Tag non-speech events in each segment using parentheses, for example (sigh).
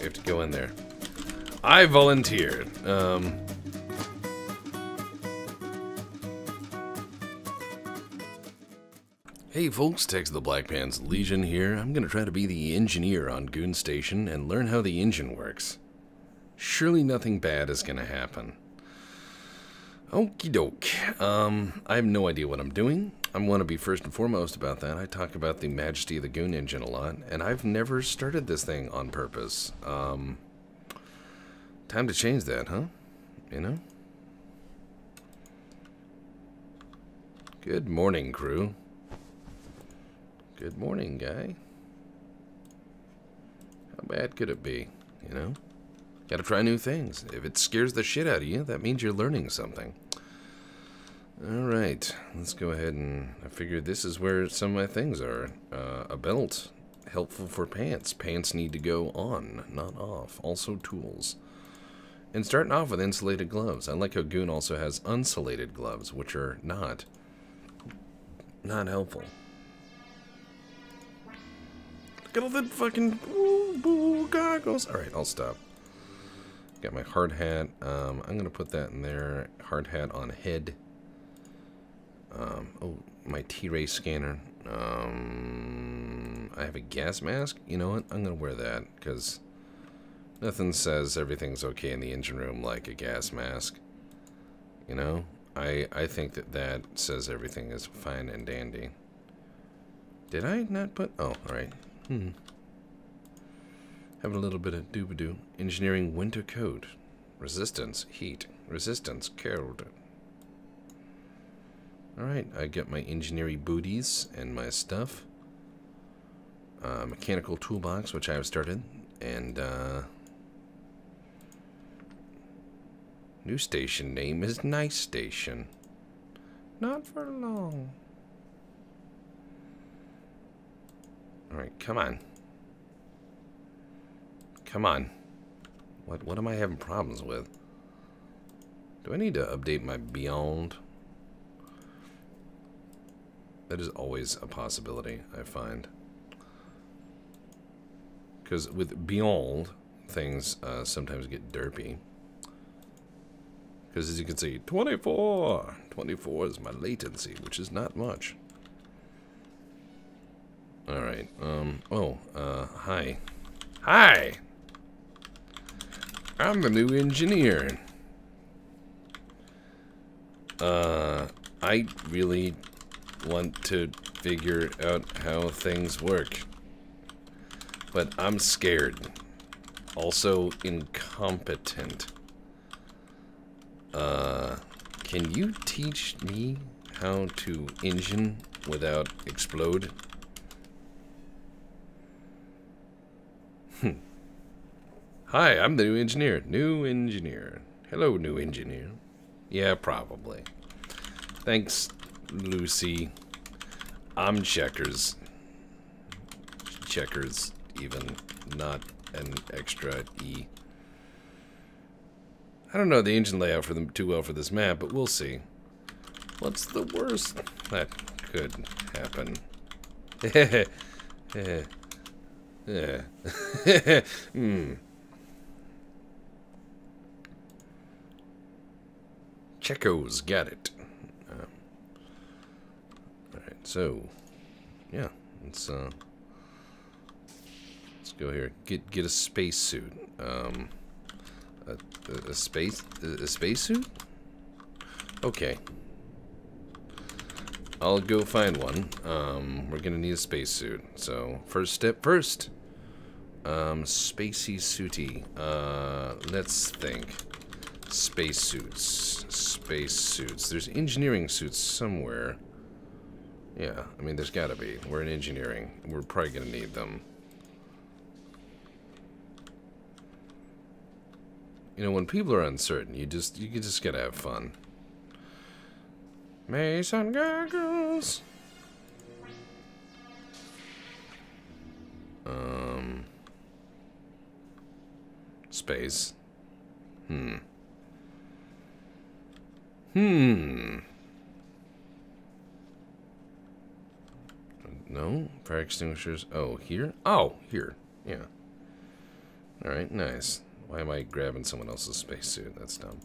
We have to go in there. I volunteered. Um, Hey folks, Tex the Black Pants Legion here. I'm gonna try to be the engineer on Goon Station and learn how the engine works. Surely nothing bad is gonna happen. Okie doke. Um, I have no idea what I'm doing. I want to be first and foremost about that. I talk about the majesty of the Goon engine a lot, and I've never started this thing on purpose. Um, time to change that, huh? You know? Good morning, crew. Good morning, guy. How bad could it be, you know? Gotta try new things. If it scares the shit out of you, that means you're learning something. Alright, let's go ahead and... I figured this is where some of my things are. Uh, a belt. Helpful for pants. Pants need to go on, not off. Also tools. And starting off with insulated gloves. I like how Goon also has unsulated gloves, which are not... Not helpful. Look at all the fucking boo, boo goggles. Alright, I'll stop. Got my hard hat. Um, I'm going to put that in there. Hard hat on head. Um, oh, my T-ray scanner. Um, I have a gas mask. You know what? I'm going to wear that because nothing says everything's okay in the engine room like a gas mask. You know? I, I think that that says everything is fine and dandy. Did I not put... Oh, alright. Hmm. Having a little bit of doobadoo. Engineering winter coat. Resistance, heat. Resistance, cold. Alright, I got my engineering booties and my stuff. Uh, mechanical toolbox, which I have started. And, uh... New station name is Nice Station. Not for long. Alright, come on. Come on. What what am I having problems with? Do I need to update my BYOND? That is always a possibility, I find. Because with BYOND, things uh, sometimes get derpy. Because as you can see, 24! 24 is my latency, which is not much. Alright, um, oh, uh, hi. Hi! I'm the new engineer. Uh, I really want to figure out how things work. But I'm scared. Also incompetent. Uh, can you teach me how to engine without explode? Hmm. Hi, I'm the new engineer. New engineer. Hello, new engineer. Yeah, probably. Thanks, Lucy. I'm Checkers. Checkers, even. Not an extra E. I don't know the engine layout for them too well for this map, but we'll see. What's the worst that could happen? (laughs) Hmm. Checo's got it. Alright, so yeah, let's uh let's go here. Get get a spacesuit. Um a, a, a space a, a spacesuit? Okay. I'll go find one. Um, we're gonna need a spacesuit. So first step first. Um, spacey suity. Uh, let's think. Spacesuits. Spacesuits. There's engineering suits somewhere. Yeah, I mean, there's gotta be. We're in engineering. We're probably gonna need them. You know, when people are uncertain, you just you just gotta have fun. Meson goggles. Um. Space. Hmm. Hmm. No? Fire extinguishers. Oh, here? Oh, here. Yeah. Alright, nice. Why am I grabbing someone else's spacesuit? That's dumb.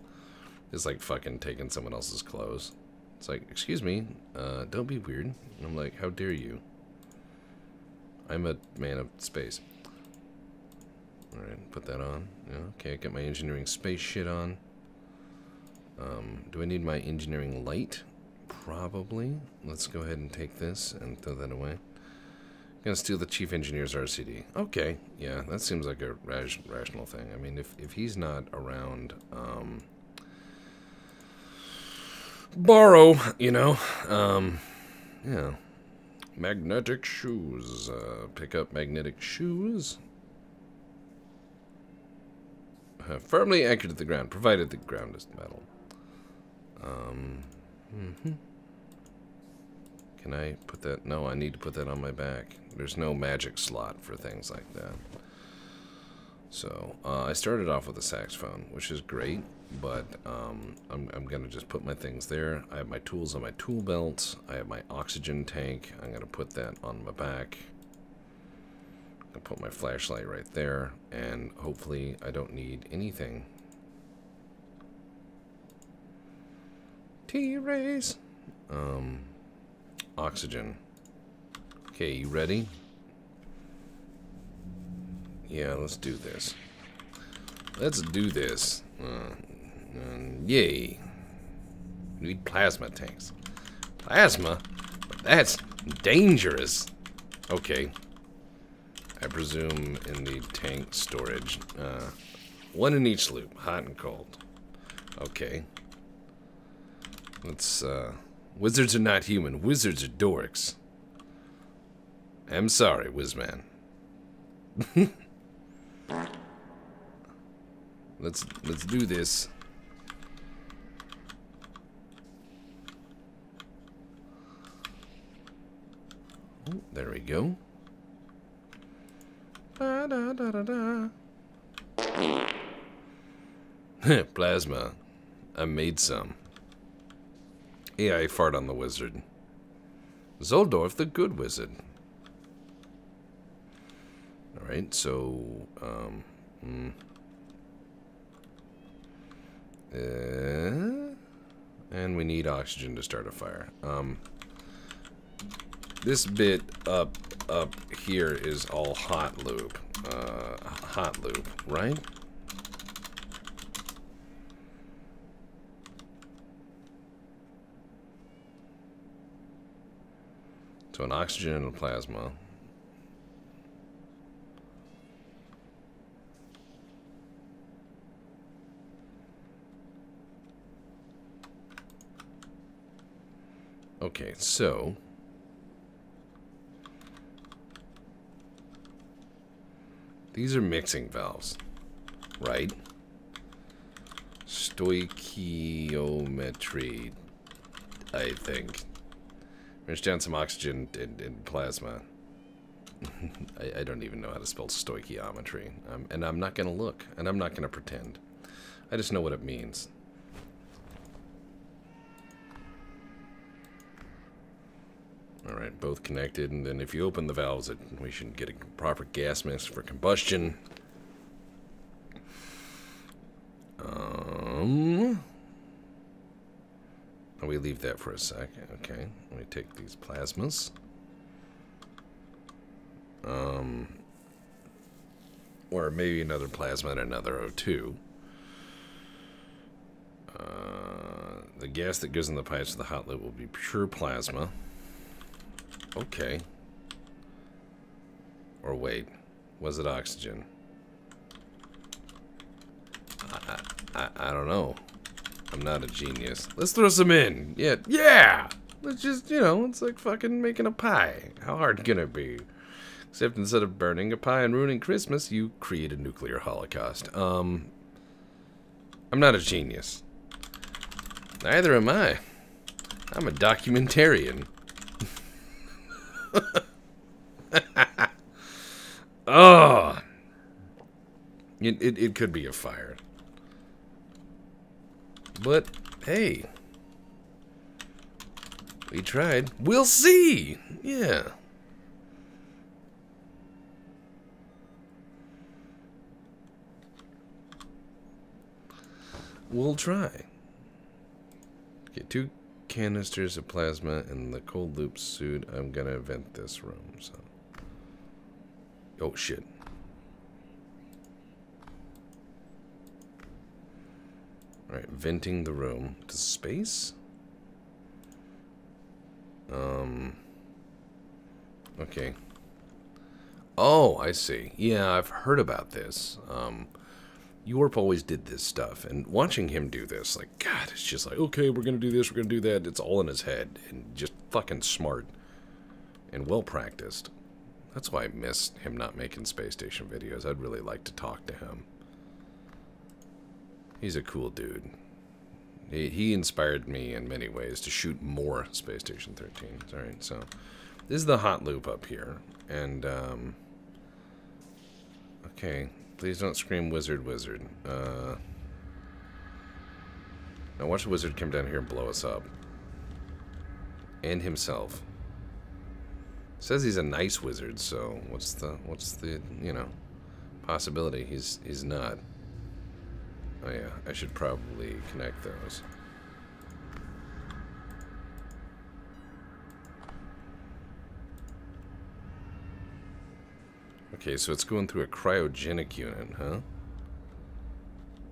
It's like fucking taking someone else's clothes. It's like, excuse me, uh, don't be weird. And I'm like, how dare you? I'm a man of space. Alright, put that on. Yeah, okay, get my engineering space shit on. Um, do I need my engineering light? Probably. Let's go ahead and take this and throw that away. Gonna steal the chief engineer's RCD. Okay, yeah, that seems like a rational thing. I mean, if, if he's not around, um, borrow, you know, um, yeah. Magnetic shoes. Uh, pick up magnetic shoes. Uh, firmly anchored to the ground, provided the ground is metal. Um, mm -hmm. Can I put that? No, I need to put that on my back. There's no magic slot for things like that. So, uh, I started off with a saxophone, which is great, but um, I'm, I'm going to just put my things there. I have my tools on my tool belt. I have my oxygen tank. I'm going to put that on my back. i put my flashlight right there, and hopefully I don't need anything. T-rays. Um, oxygen. Okay, you ready? Yeah, let's do this. Let's do this. Uh, uh, yay. We need plasma tanks. Plasma? That's dangerous. Okay. I presume in the tank storage. Uh, one in each loop, hot and cold. Okay. Let's, uh... Wizards are not human. Wizards are dorks. I'm sorry, Wizman. (laughs) let's let's do this. Oh, there we go. Da, da, da, Plasma. I made some. Yeah, I fart on the wizard. Zoldorf the good wizard. Alright, so, um, uh, and we need oxygen to start a fire. Um, this bit up, up here is all hot loop, uh, hot loop, right? So an oxygen and a plasma. Okay, so... These are mixing valves, right? Stoichiometry, I think. There's down some oxygen in plasma. (laughs) I, I, don't even know how to spell stoichiometry. Um, and I'm not going to look, and I'm not going to pretend. I just know what it means. Alright, both connected, and then if you open the valves, it, we should get a proper gas mix for combustion. Um... We leave that for a second. Okay, let me take these plasmas. Um, or maybe another plasma and another O2. Uh, the gas that goes in the pipes of the hot loop will be pure plasma. Okay. Or wait, was it oxygen? I, I, I don't know. I'm not a genius. Let's throw some in. Yeah, yeah. Let's just, you know, it's like fucking making a pie. How hard can it be? Except instead of burning a pie and ruining Christmas, you create a nuclear holocaust. Um, I'm not a genius. Neither am I. I'm a documentarian. oh. (laughs) It, it, it could be a fire. But, hey. We tried. We'll see! Yeah. We'll try. Get two canisters of plasma and the cold loop suit. I'm gonna vent this room, so. Oh, shit. Alright, venting the room to space? Um. Okay. Oh, I see. Yeah, I've heard about this. Um, Yorp always did this stuff, and watching him do this, like, God, it's just like, okay, we're gonna do this, we're gonna do that. It's all in his head, and just fucking smart and well practiced. That's why I miss him not making space station videos. I'd really like to talk to him. He's a cool dude. He, he inspired me in many ways to shoot more Space Station 13. Alright, so this is the hot loop up here. And, um, okay, please don't scream wizard, wizard. Uh, now watch the wizard come down here and blow us up. And himself. Says he's a nice wizard, so what's the, what's the, you know, possibility he's, he's not. Oh yeah, I should probably connect those. Okay, so it's going through a cryogenic unit, huh?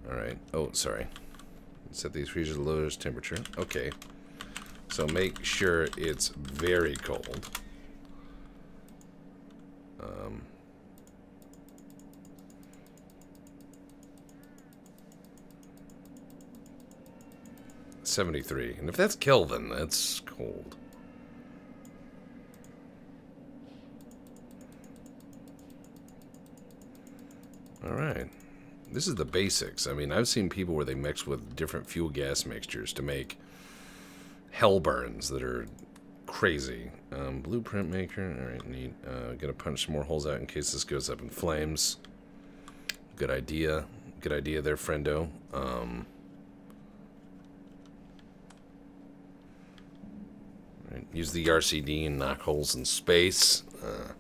Alright. Oh, sorry. Set these freezers to the lowest temperature. Okay. So make sure it's very cold. 73. And if that's Kelvin, that's cold. Alright. This is the basics. I mean, I've seen people where they mix with different fuel gas mixtures to make hell burns that are crazy. Um, blueprint maker. Alright, neat. Uh, gonna punch some more holes out in case this goes up in flames. Good idea. Good idea there, friendo. Um, Right. Use the RCD and knock holes in space. Uh,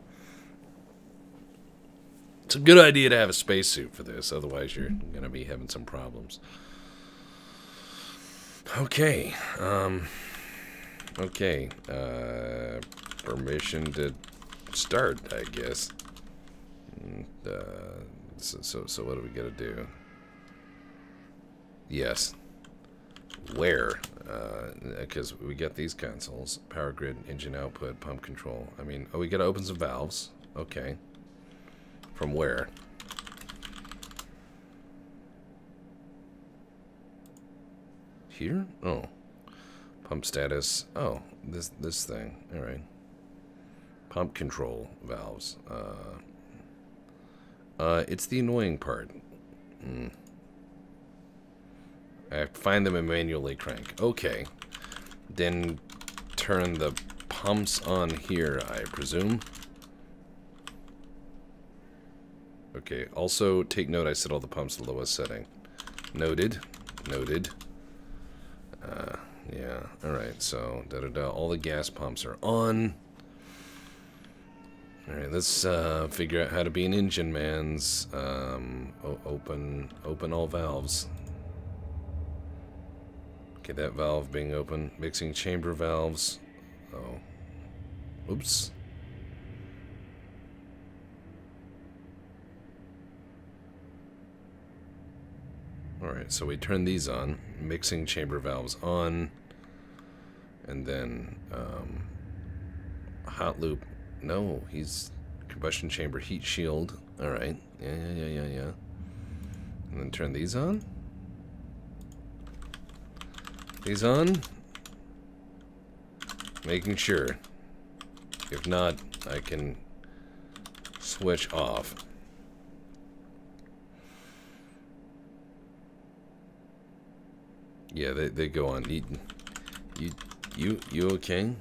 it's a good idea to have a spacesuit for this, otherwise you're going to be having some problems. Okay. Um, okay. Uh, permission to start, I guess. And, uh, so, so, so what do we got to do? Yes. Where? Because uh, we get these consoles, power grid, engine output, pump control. I mean, oh, we gotta open some valves. Okay. From where? Here? Oh. Pump status. Oh, this this thing. All right. Pump control valves. Uh, uh, it's the annoying part. Hmm. I find them and manually crank. Okay. Then turn the pumps on here, I presume. Okay, also take note I set all the pumps to the lowest setting. Noted. Noted. Uh, yeah, alright, so da da da. All the gas pumps are on. Alright, let's uh, figure out how to be an engine man's. Um, open, open all valves. Okay, that valve being open. Mixing chamber valves. Oh. Oops. Alright, so we turn these on. Mixing chamber valves on. And then, um, hot loop. No, he's combustion chamber heat shield. Alright. Yeah, yeah, yeah, yeah, yeah. And then turn these on. These on. Making sure. If not, I can switch off. Yeah, they, they go on. You, you, you, you okay?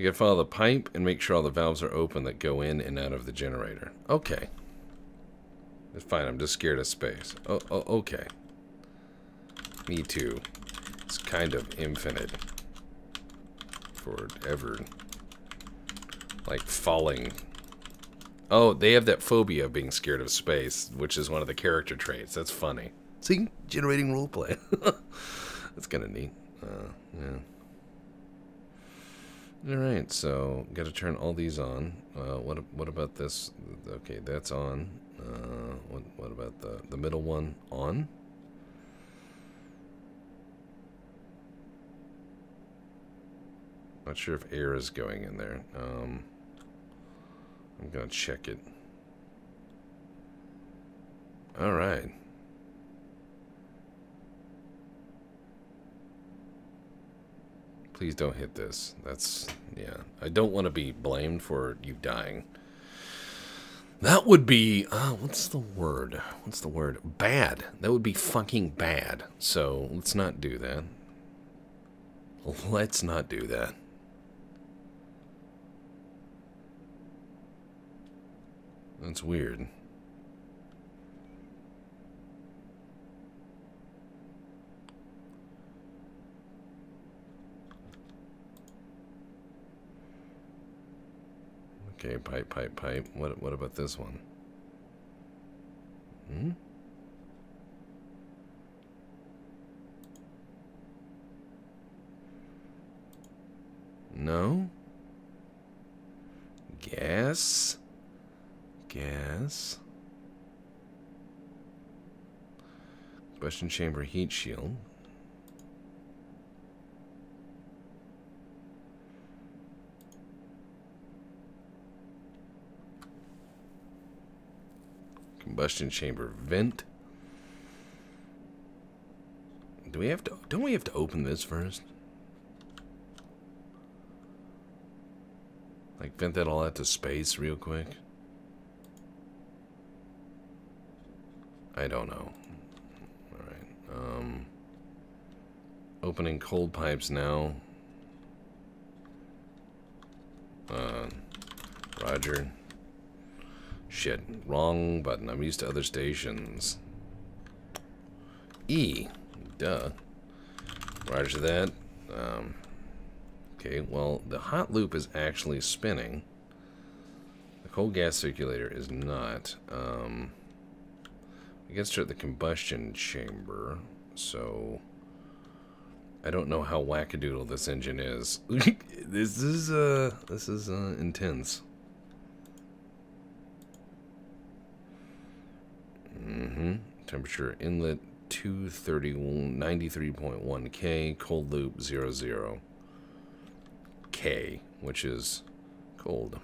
You gotta follow the pipe and make sure all the valves are open that go in and out of the generator. Okay. It's fine, I'm just scared of space. Oh, oh okay. Me too. It's kind of infinite. Forever. Like falling. Oh, they have that phobia of being scared of space, which is one of the character traits. That's funny. See, generating roleplay. (laughs) That's kind of neat. Uh, yeah. All right, so got to turn all these on. Uh, what what about this? Okay, that's on. Uh, what what about the the middle one on? Not sure if air is going in there. Um, I'm gonna check it. All right. Please don't hit this. That's, yeah. I don't want to be blamed for you dying. That would be, uh, what's the word? What's the word? Bad. That would be fucking bad. So let's not do that. Let's not do that. That's weird. Okay, pipe, pipe, pipe. What what about this one? Hmm? No? Gas? Gas? Combustion chamber heat shield. Combustion chamber vent. Do we have to, don't we have to open this first? Like vent that all out to space real quick? I don't know. Alright, um... Opening cold pipes now. Uh, roger. Shit, wrong button. I'm used to other stations. E. Duh. Roger that. Um, okay, well, the hot loop is actually spinning. The cold gas circulator is not. Um, I can start the combustion chamber, so... I don't know how wackadoodle this engine is. (laughs) this is, uh, this is, uh, intense. Mm-hmm. Temperature inlet 231, 93.1 K, cold loop 00 K, which is cold.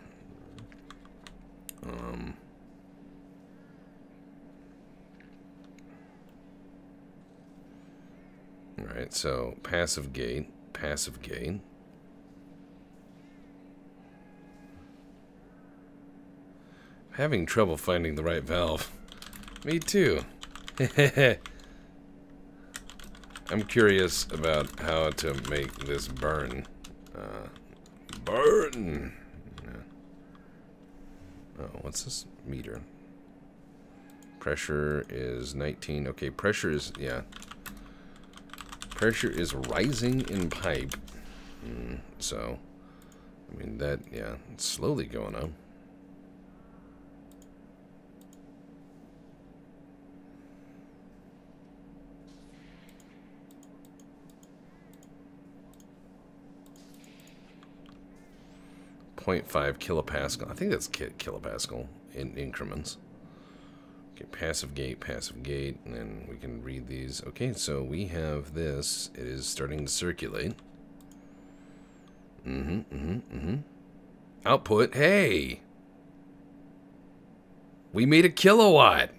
Um, Alright, so passive gate, passive gate. Having trouble finding the right valve. Me too. (laughs) I'm curious about how to make this burn. Uh, burn! Yeah. Oh, what's this meter? Pressure is 19. Okay, pressure is, yeah. Pressure is rising in pipe. Mm, so, I mean, that, yeah, it's slowly going up. 0.5 kilopascal. I think that's kilopascal in increments. Okay, passive gate, passive gate, and then we can read these. Okay, so we have this. It is starting to circulate. Mm-hmm, mm-hmm, mm-hmm. Output, hey! We made a kilowatt!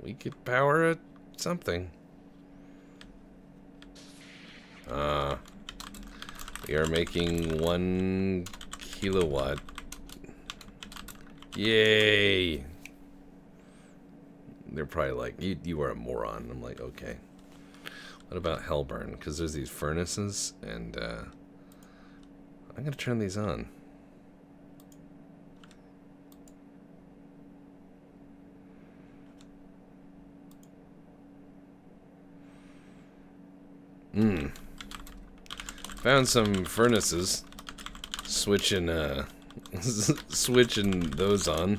We could power a something. Uh, we are making one kilowatt. Yay! They're probably like, you, you are a moron. I'm like, okay. What about Hellburn? Because there's these furnaces, and uh, I'm going to turn these on. Hmm. Found some furnaces. Switching, uh, (laughs) switching those on.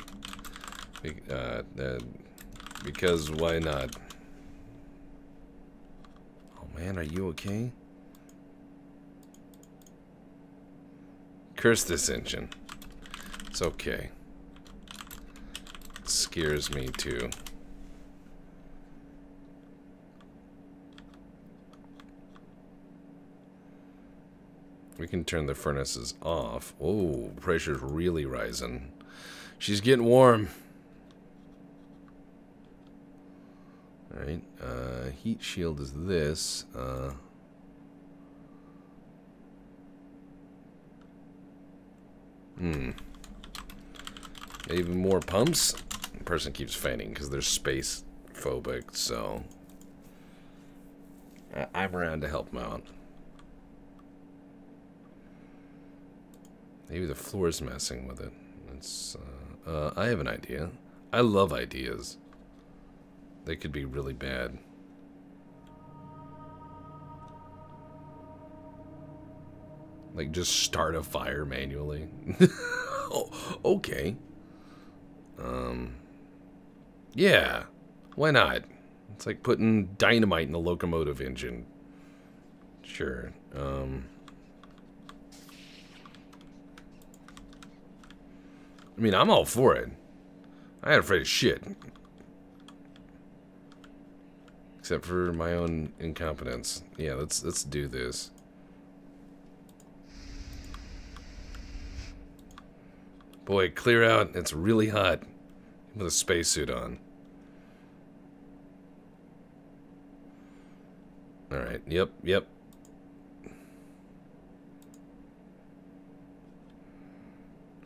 Uh, uh, because why not? Oh man, are you okay? Curse this engine. It's okay. It scares me too. We can turn the furnaces off. Oh, pressure's really rising. She's getting warm. Alright, uh, heat shield is this. Uh, hmm. Maybe more pumps? The person keeps fainting because they're space phobic, so... I'm around to help them out. Maybe the floor's messing with it. It's, uh, uh, I have an idea. I love ideas. They could be really bad. Like, just start a fire manually. (laughs) oh, okay. Um, yeah. Why not? It's like putting dynamite in a locomotive engine. Sure. Um... I mean, I'm all for it. I ain't afraid of shit. Except for my own incompetence. Yeah, let's let's do this. Boy, clear out. It's really hot. With a spacesuit on. Alright, yep, yep.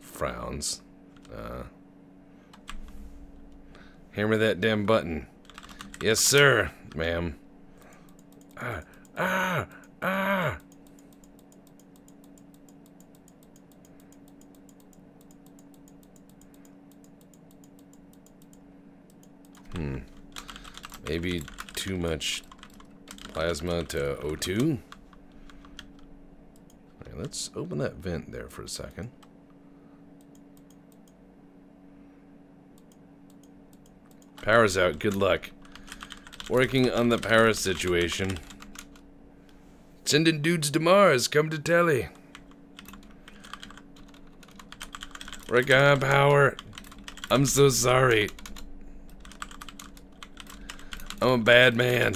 Frowns. Uh, hammer that damn button. Yes, sir, ma'am. Ah, ah, ah. Hmm. Maybe too much plasma to O2? Right, let's open that vent there for a second. Power's out. Good luck. Working on the power situation. Sending dudes to Mars. Come to telly. Working on power. I'm so sorry. I'm a bad man.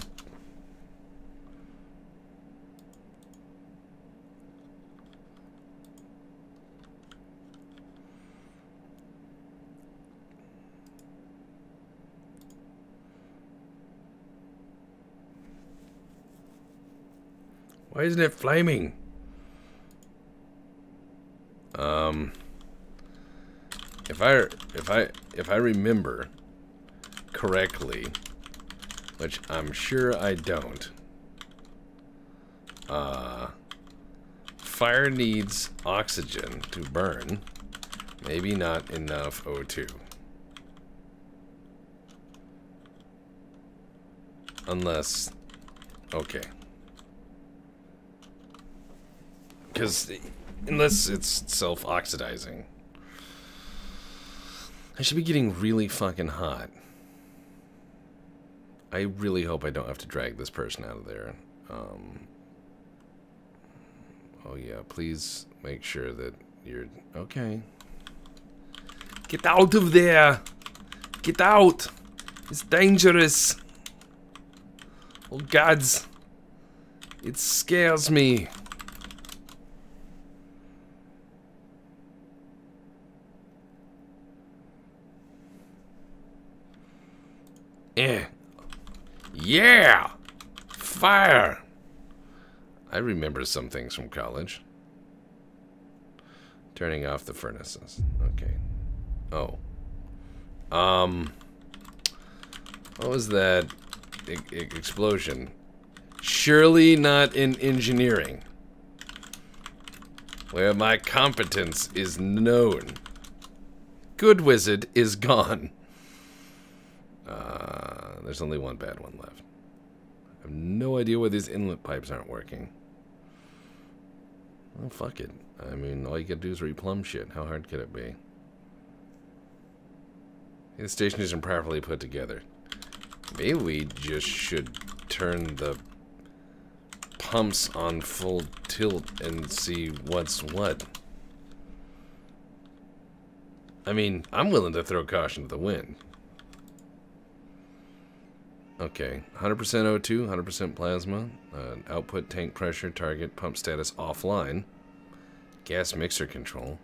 Why isn't it flaming? Um, if I if I if I remember correctly, which I'm sure I don't. Uh, fire needs oxygen to burn, maybe not enough O2. Unless, okay. Because unless it's self-oxidizing. I should be getting really fucking hot. I really hope I don't have to drag this person out of there. Um, oh yeah, please make sure that you're... Okay. Get out of there! Get out! It's dangerous! Oh gods! It scares me! Eh. Yeah! Fire! I remember some things from college. Turning off the furnaces. Okay. Oh. Um. What was that explosion? Surely not in engineering. Where my competence is known. Good wizard is gone. Uh, there's only one bad one left. I have no idea why these inlet pipes aren't working. Well, fuck it. I mean, all you gotta do is replumb shit. How hard could it be? The station isn't properly put together. Maybe we just should turn the pumps on full tilt and see what's what. I mean, I'm willing to throw caution to the wind. Okay, 100% O2, 100% plasma, uh, output tank pressure, target, pump status offline, gas mixer control.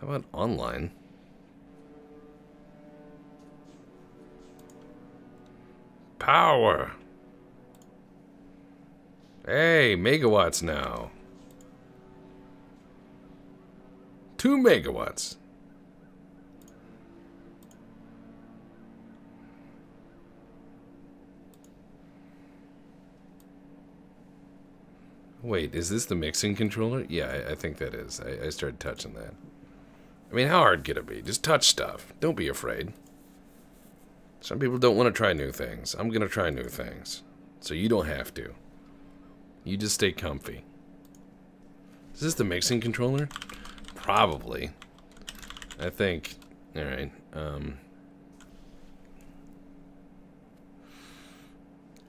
How about online? Power! Hey, megawatts now. Two megawatts. Wait, is this the mixing controller? Yeah, I, I think that is. I, I started touching that. I mean, how hard could it be? Just touch stuff. Don't be afraid. Some people don't want to try new things. I'm going to try new things. So you don't have to. You just stay comfy. Is this the mixing controller? Probably. I think. Alright. Um,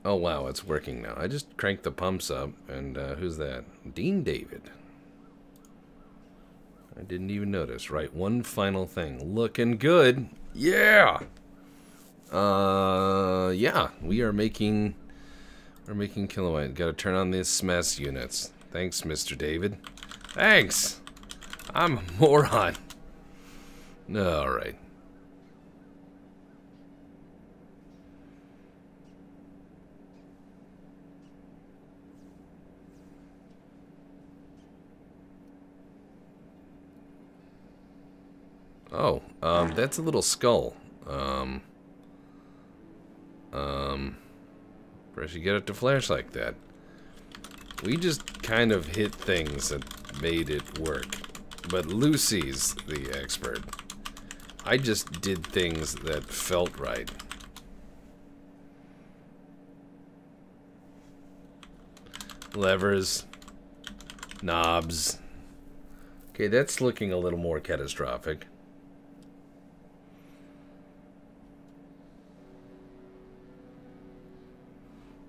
Oh, wow, it's working now. I just cranked the pumps up, and uh, who's that? Dean David. I didn't even notice. Right, one final thing. Looking good. Yeah! Uh, yeah, we are making... We're making kilowatt. Gotta turn on these SMES units. Thanks, Mr. David. Thanks! I'm a moron. Alright. Oh, um, that's a little skull. Um, um, first you get it to flash like that. We just kind of hit things that made it work. But Lucy's the expert. I just did things that felt right. Levers. Knobs. Okay, that's looking a little more catastrophic.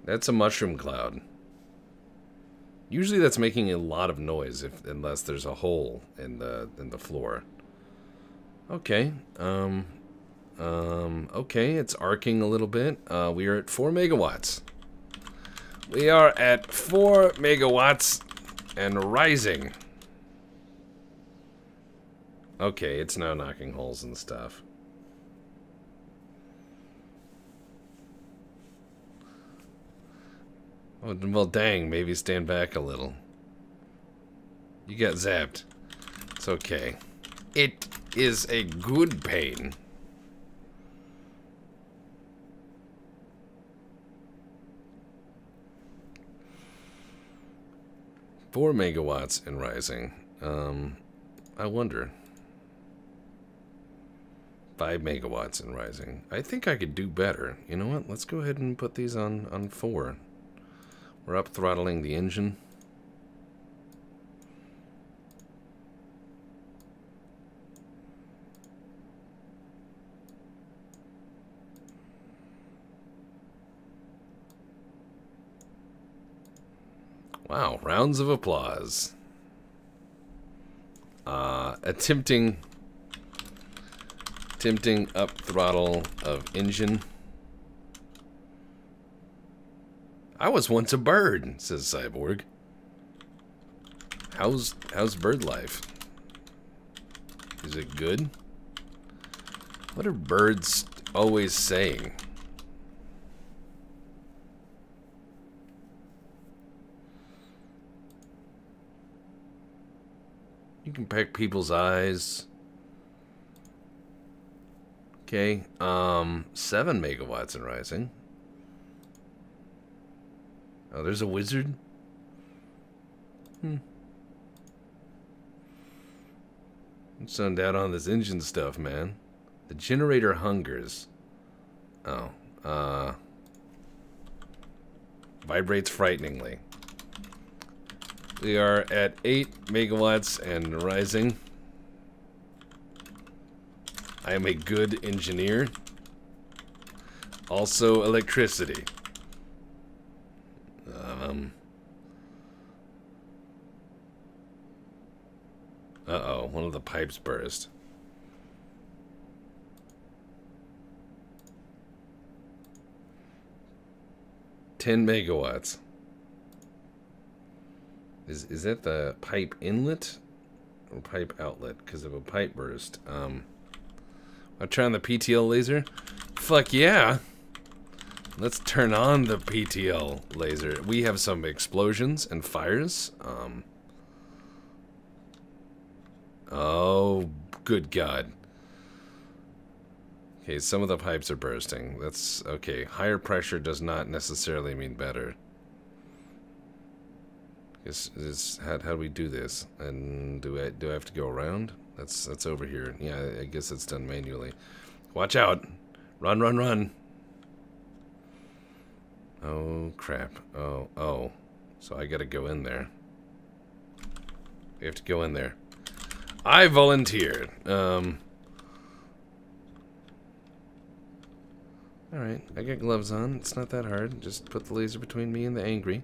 That's a mushroom cloud. Usually that's making a lot of noise if unless there's a hole in the in the floor. Okay. Um um okay, it's arcing a little bit. Uh we are at 4 megawatts. We are at 4 megawatts and rising. Okay, it's now knocking holes and stuff. Well, dang, maybe stand back a little. You got zapped. It's okay. It is a good pain. Four megawatts and rising. Um, I wonder. Five megawatts and rising. I think I could do better. You know what? Let's go ahead and put these on, on four. We're up throttling the engine. Wow, rounds of applause. Uh, attempting, attempting up throttle of engine. I was once a bird, says Cyborg. How's how's bird life? Is it good? What are birds always saying? You can peck people's eyes. Okay, um, 7 megawatts and rising. Oh, there's a wizard? Hmm. I'm sunned out on this engine stuff, man. The generator hungers. Oh, uh... Vibrates frighteningly. We are at 8 megawatts and rising. I am a good engineer. Also electricity. Um... Uh-oh, one of the pipes burst. Ten megawatts. Is is that the pipe inlet or pipe outlet? Because of a pipe burst. Um, I try on the PTL laser. Fuck yeah! Let's turn on the PTL laser. We have some explosions and fires. Um, Oh, good God. Okay, some of the pipes are bursting. That's okay. Higher pressure does not necessarily mean better. Is is how how do we do this? And do I do I have to go around? That's that's over here. Yeah, I guess it's done manually. Watch out! Run, run, run! Oh crap! Oh oh, so I gotta go in there. We have to go in there. I volunteered. Um. Alright, I got gloves on. It's not that hard. Just put the laser between me and the angry.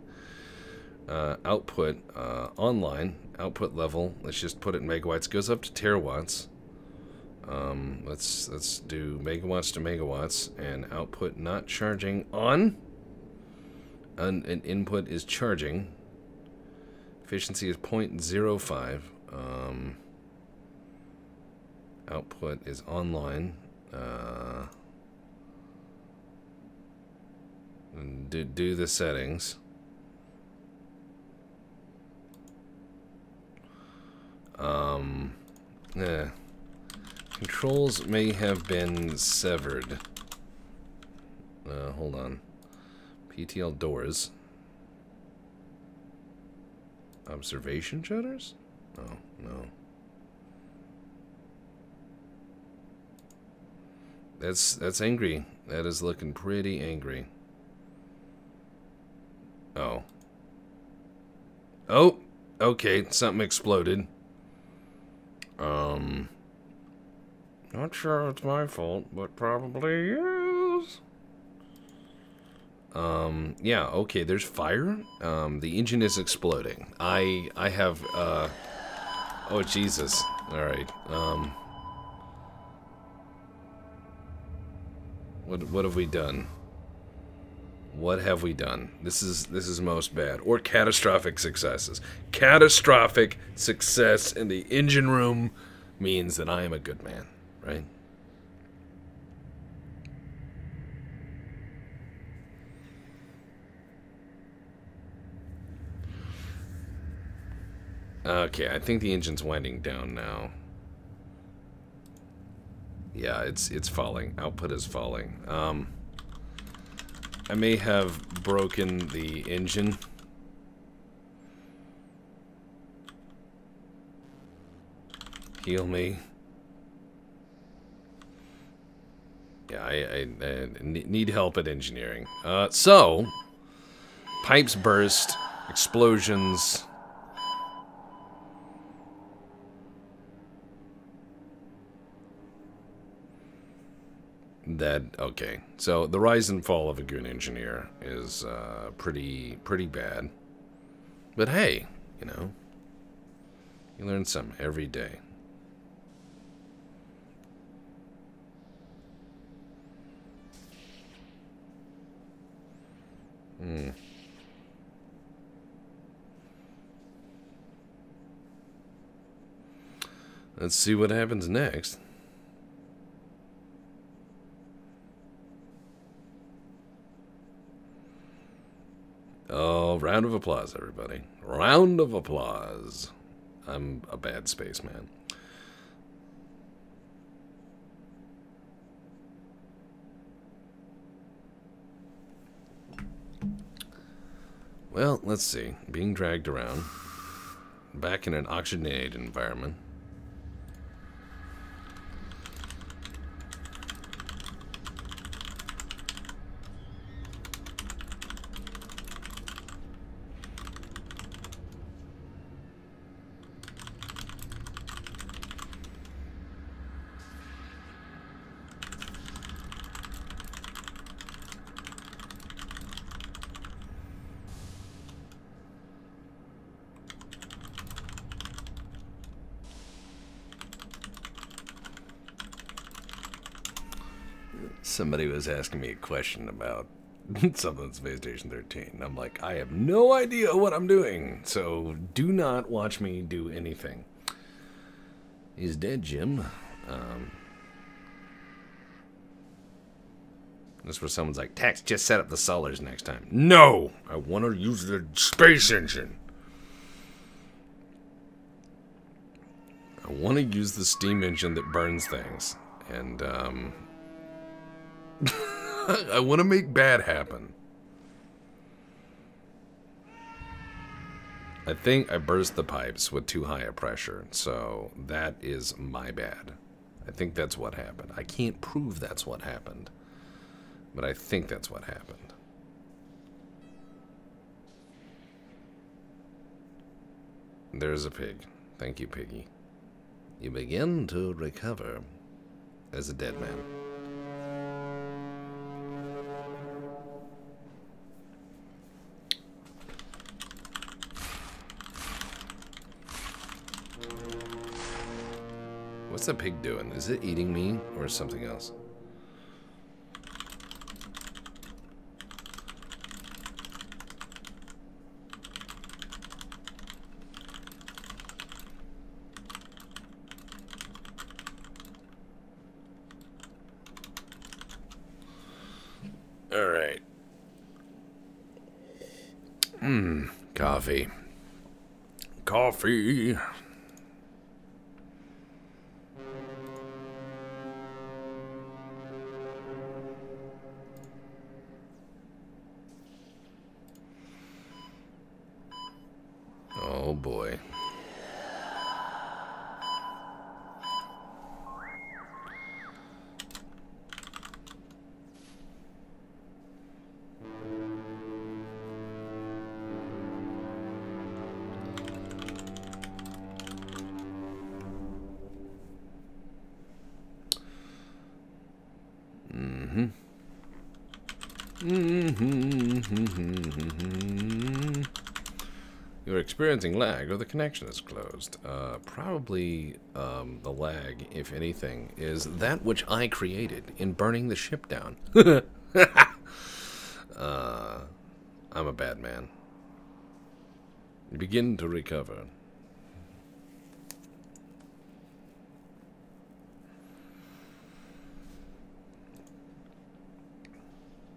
Uh, output, uh, online, output level. Let's just put it in megawatts. Goes up to terawatts. Um, let's let's do megawatts to megawatts and output not charging on. An, an input is charging. Efficiency is 0.05. Um, output is online. Uh, do, do the settings. Um, yeah. Controls may have been severed. Uh, hold on. PTL doors. Observation shutters? Oh, no. That's that's angry. That is looking pretty angry. Oh. Oh, okay, something exploded. Um not sure it's my fault, but probably is. Um yeah, okay, there's fire. Um the engine is exploding. I I have uh Oh Jesus. All right. Um What what have we done? What have we done? This is this is most bad or catastrophic successes. Catastrophic success in the engine room means that I am a good man, right? Okay, I think the engine's winding down now. Yeah, it's it's falling. Output is falling. Um, I may have broken the engine. Heal me. Yeah, I, I, I need help at engineering. Uh, so, pipes burst, explosions, that okay so the rise and fall of a goon engineer is uh, pretty pretty bad. But hey you know you learn some every day. Hmm. Let's see what happens next Oh, round of applause, everybody. Round of applause. I'm a bad spaceman. Well, let's see. Being dragged around. Back in an oxygenated environment. Was asking me a question about (laughs) something Space Station 13. I'm like, I have no idea what I'm doing, so do not watch me do anything. He's dead, Jim. Um, that's where someone's like, Tex, just set up the solars next time. No! I want to use the space engine. I want to use the steam engine that burns things. And, um... (laughs) I want to make bad happen. I think I burst the pipes with too high a pressure, so that is my bad. I think that's what happened. I can't prove that's what happened, but I think that's what happened. There's a pig. Thank you, Piggy. You begin to recover as a dead man. What's that pig doing? Is it eating me or something else? You're experiencing lag or the connection is closed. Uh, probably um, the lag, if anything, is that which I created in burning the ship down. (laughs) uh, I'm a bad man. Begin to recover.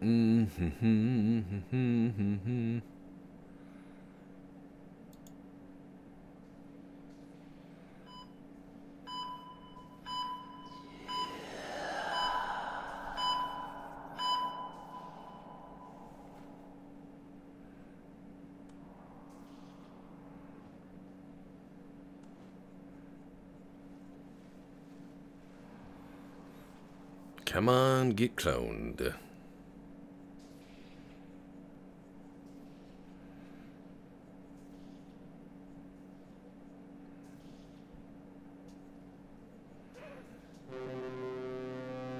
Mm-hmm. Come on, get cloned.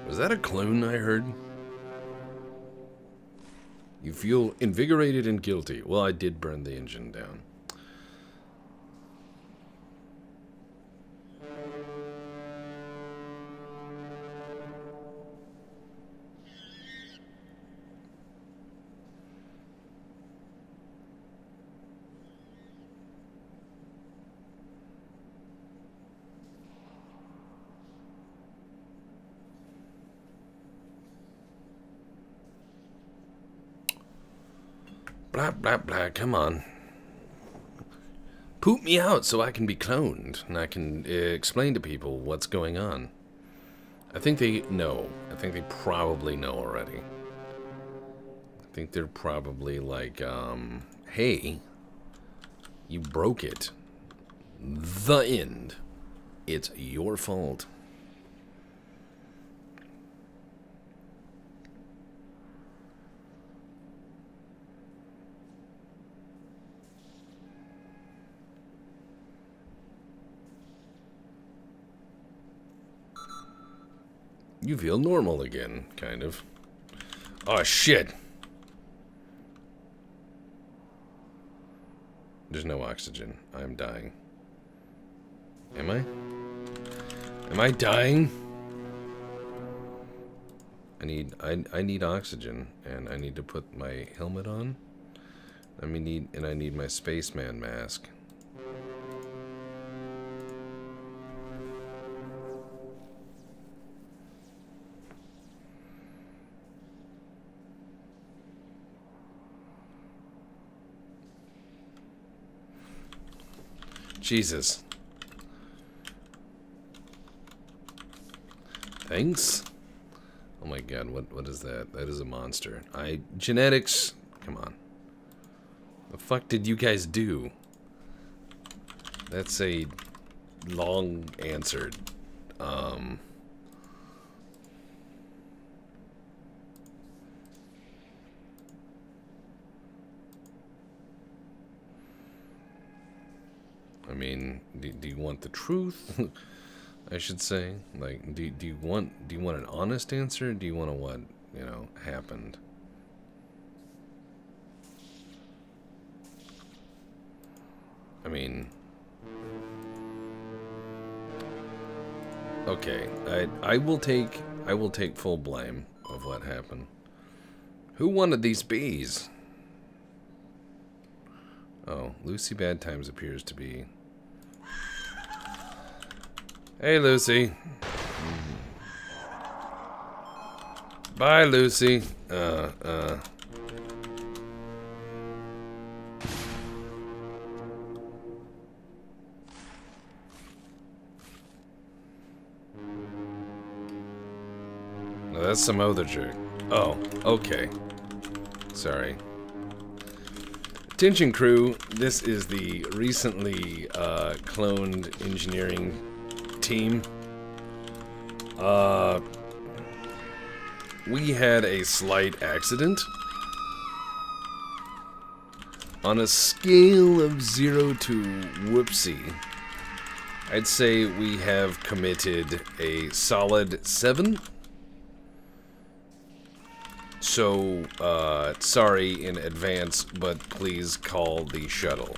Was that a clone I heard? You feel invigorated and guilty. Well, I did burn the engine down. Blah, blah, blah. Come on. Poop me out so I can be cloned and I can uh, explain to people what's going on. I think they know. I think they probably know already. I think they're probably like, um, hey, you broke it. The end. It's your fault. You feel normal again, kind of. Oh, shit. There's no oxygen. I'm dying. Am I? Am I dying? I need I I need oxygen and I need to put my helmet on. I mean need and I need my spaceman mask. Jesus. Thanks. Oh my god, what what is that? That is a monster. I genetics. Come on. The fuck did you guys do? That's a long answered. Um I mean, do, do you want the truth? I should say. Like, do, do you want do you want an honest answer? do you want to what you know happened? I mean, okay. I I will take I will take full blame of what happened. Who wanted these bees? Oh, Lucy Bad Times appears to be Hey, Lucy. Bye, Lucy. Uh, uh. That's some other jerk. Oh, okay. Sorry. Attention crew, this is the recently uh, cloned engineering team. Uh, we had a slight accident. On a scale of 0 to whoopsie, I'd say we have committed a solid 7. So, uh, sorry in advance, but please call the shuttle.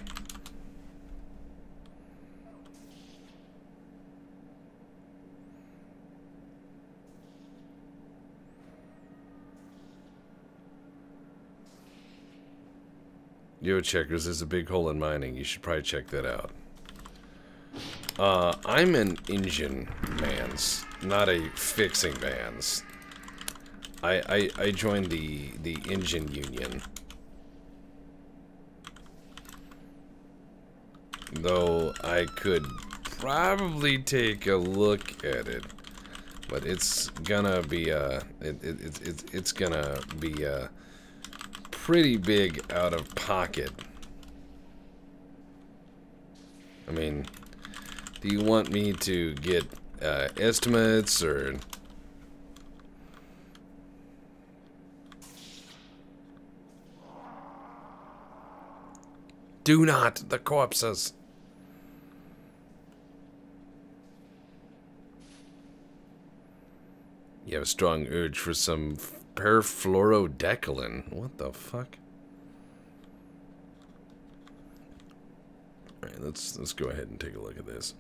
Yo, checkers, there's a big hole in mining. You should probably check that out. Uh, I'm an engine man's, not a fixing man's. I, I, I joined the, the engine union. Though I could probably take a look at it. But it's gonna be, uh, it, it, it, it it's gonna be, uh, pretty big out of pocket. I mean, do you want me to get uh, estimates or... Do not, the corpses. You have a strong urge for some perfluorodecalin. What the fuck? Alright, let's let's go ahead and take a look at this.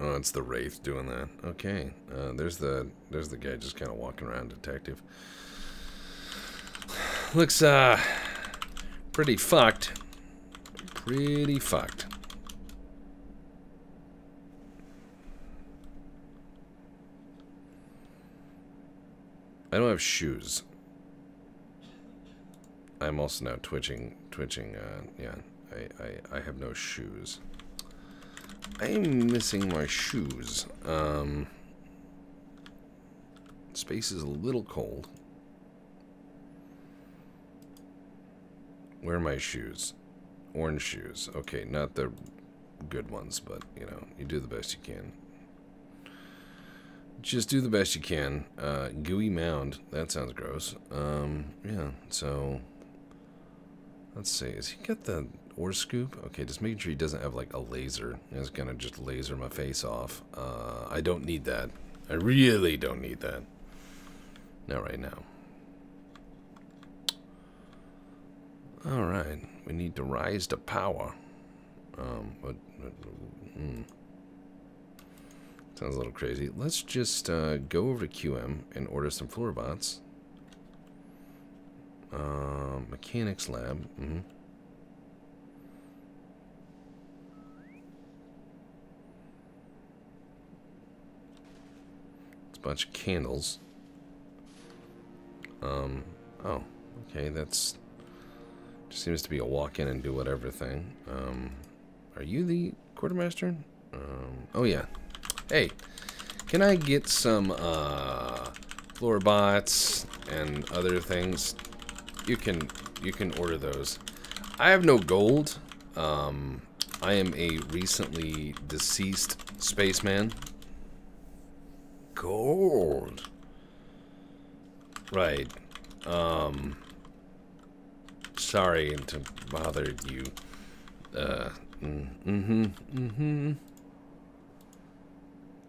Oh, it's the Wraith doing that. Okay. Uh, there's the there's the guy just kind of walking around, detective. Looks uh pretty fucked. Pretty fucked. I don't have shoes. I'm also now twitching, twitching, uh, yeah, I, I, I have no shoes. I am missing my shoes. Um, space is a little cold. Where are my shoes? Orange shoes. Okay, not the good ones, but, you know, you do the best you can just do the best you can. Uh, gooey mound. That sounds gross. Um, yeah, so... Let's see. Has he got the ore scoop? Okay, just making sure he doesn't have, like, a laser. He's gonna just laser my face off. Uh, I don't need that. I really don't need that. Not right now. Alright. We need to rise to power. Um, but... but mm. Sounds a little crazy. Let's just uh, go over to QM and order some floor bots. Uh, mechanics lab. Mm -hmm. It's a bunch of candles. Um, oh, okay, that's... Just seems to be a walk in and do whatever thing. Um, are you the quartermaster? Um, oh, yeah. Hey, can I get some uh, floor bots and other things? You can you can order those. I have no gold. Um, I am a recently deceased spaceman. Gold. Right. Um, sorry to bother you. Uh, mm-hmm, mm-hmm.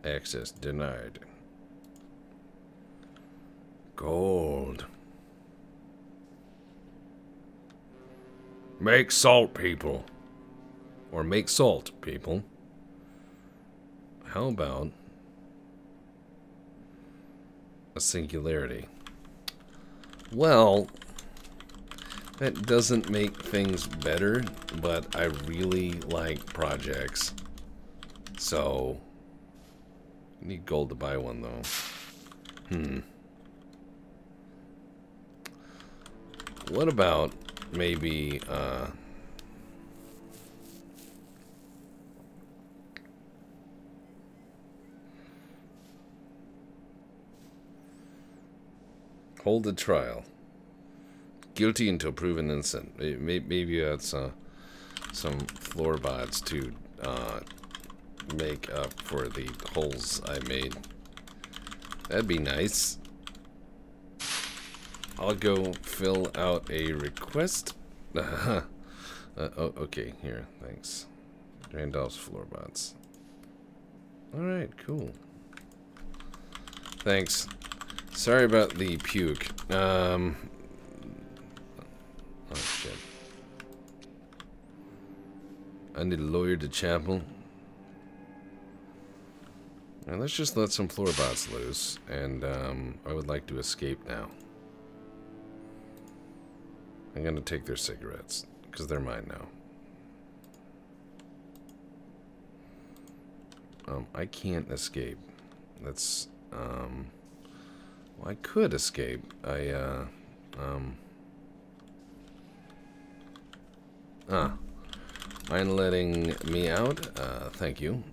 Access denied. Gold. Make salt, people. Or make salt, people. How about a singularity? Well, that doesn't make things better, but I really like projects. So, Need gold to buy one, though. Hmm. What about maybe, uh... Hold the trial. Guilty until proven innocent. Maybe that's uh, some floor bots to uh, make up for the holes I made. That'd be nice. I'll go fill out a request. (laughs) uh, oh, okay, here, thanks. Randolph's floorbots. Alright, cool. Thanks. Sorry about the puke. Um. Oh, shit. I need a lawyer to chapel. Let's just let some floor bots loose, and um, I would like to escape now. I'm gonna take their cigarettes, because they're mine now. Um, I can't escape. That's, um, well, I could escape. I, uh, um, ah, mind letting me out? Uh, thank you.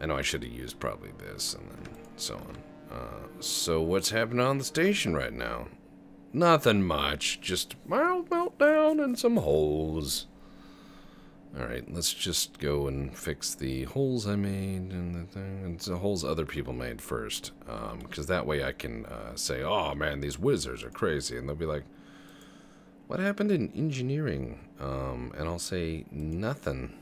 I know I should have used probably this and then so on. Uh, so what's happening on the station right now? Nothing much, just mild meltdown and some holes. Alright, let's just go and fix the holes I made and the thing, the holes other people made first. Because um, that way I can uh, say, oh man, these wizards are crazy. And they'll be like, what happened in engineering? Um, and I'll say, nothing.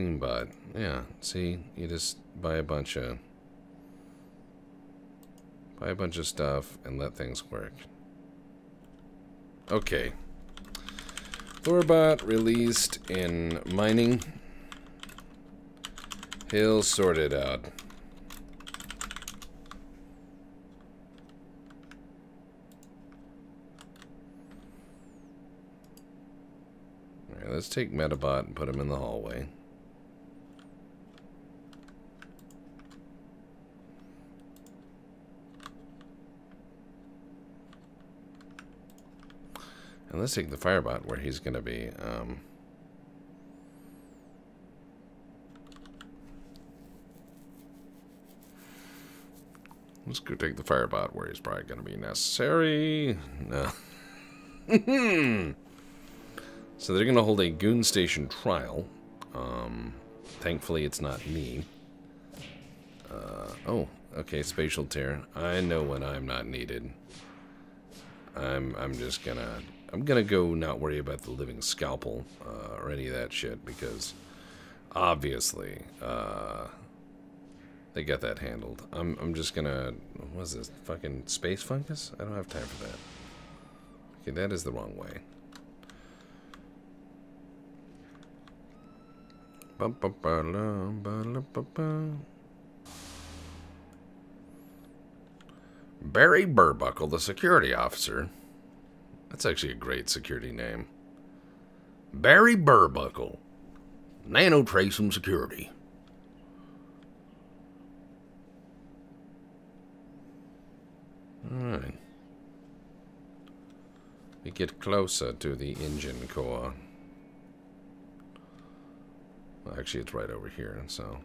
Clean bot. Yeah, see, you just buy a bunch of buy a bunch of stuff and let things work. Okay. Thorbot released in mining. He'll sort it out. Let's take Metabot and put him in the hallway. Let's take the Firebot where he's going to be. Um, let's go take the Firebot where he's probably going to be necessary. No. (laughs) so they're going to hold a Goon Station trial. Um, thankfully, it's not me. Uh, oh, okay, spatial tear. I know when I'm not needed. I'm I'm just gonna I'm gonna go not worry about the living scalpel uh, or any of that shit because obviously uh, They got that handled. I'm, I'm just gonna... What is this? Fucking space fungus? I don't have time for that. Okay, that is the wrong way. Barry Burbuckle, the security officer. That's actually a great security name. Barry Burbuckle, Nanotrasen Security. Alright. We get closer to the engine core. Well, actually, it's right over here, so...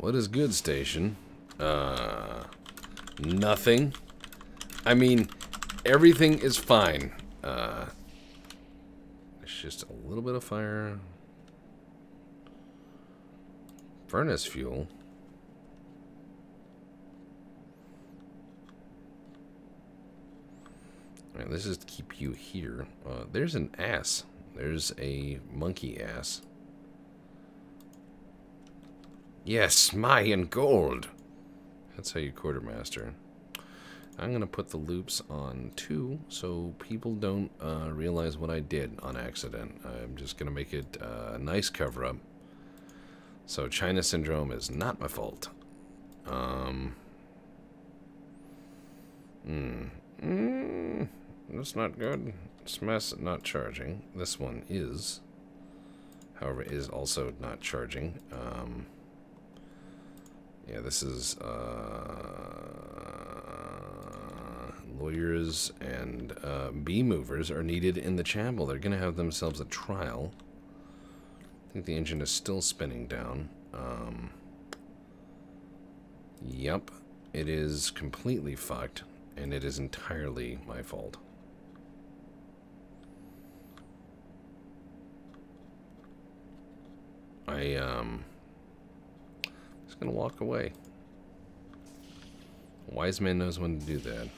What is good, station? Uh, nothing. I mean, everything is fine. Uh, it's just a little bit of fire. Furnace fuel. Alright, let's just keep you here. Uh, there's an ass. There's a monkey ass. Yes, Mayan gold. That's how you quartermaster. I'm going to put the loops on two so people don't uh, realize what I did on accident. I'm just going to make it uh, a nice cover-up. So China Syndrome is not my fault. Um, hmm. Mm, that's not good. SMES not charging. This one is. However, is also not charging. Um, yeah, this is uh, lawyers and uh, bee movers are needed in the chapel. They're going to have themselves a trial. I think the engine is still spinning down. Um, yep, it is completely fucked, and it is entirely my fault. I, um, gonna walk away. A wise man knows when to do that.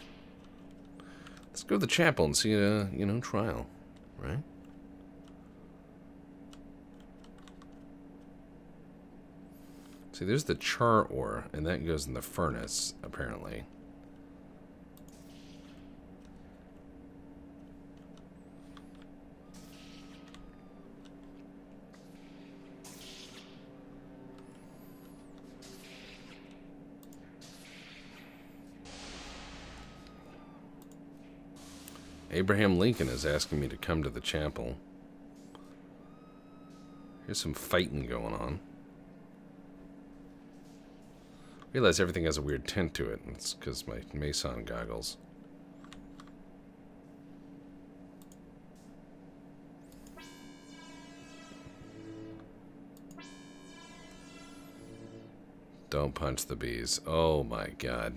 Let's go to the chapel and see a, you know, trial, right? See, there's the char ore, and that goes in the furnace, apparently. Abraham Lincoln is asking me to come to the chapel. Here's some fighting going on. realize everything has a weird tint to it. It's because my Meson goggles. Don't punch the bees. Oh my god.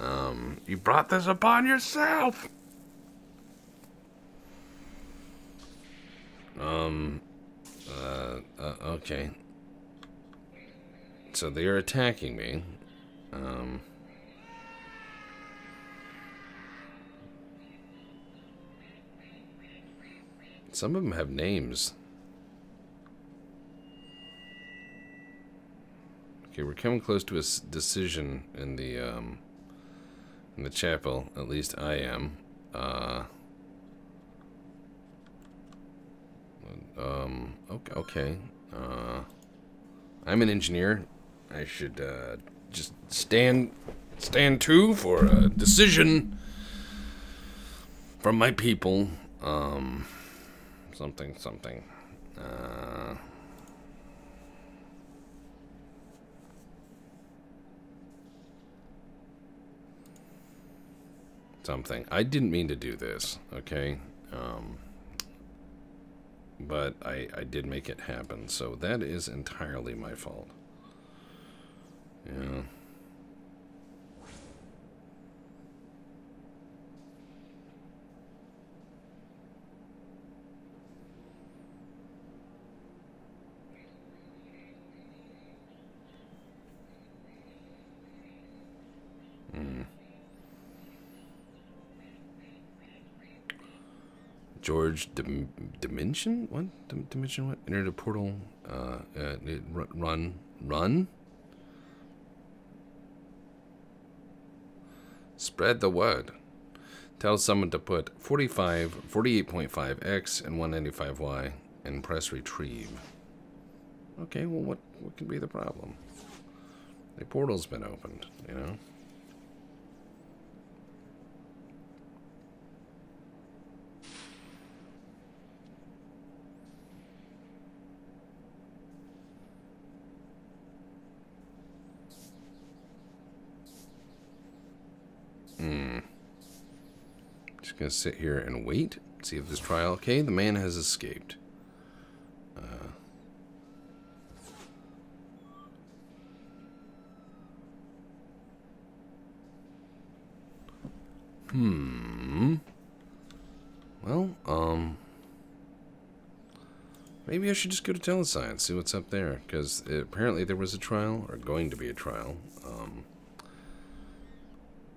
Um, you brought this upon yourself! Um, uh, uh okay so they are attacking me. Um, some of them have names. Okay, we're coming close to a decision in the um, in the chapel. At least I am. Uh, um, okay. okay. Uh, I'm an engineer. I should uh, just stand stand to for a decision from my people. Um, something, something. Uh, something. I didn't mean to do this, okay? Um, but I, I did make it happen, so that is entirely my fault. Yeah. Mm. George Dimension? What? Dimension what? Entered a portal. Uh, uh, run. Run? Spread the word. Tell someone to put 45, 48.5x and 195y and press retrieve. Okay, well what, what can be the problem? The portal's been opened, you know? Hmm. Just gonna sit here and wait, see if this trial. Okay, the man has escaped. Uh, hmm. Well, um. Maybe I should just go to Telescience, see what's up there. Because apparently there was a trial, or going to be a trial. Um.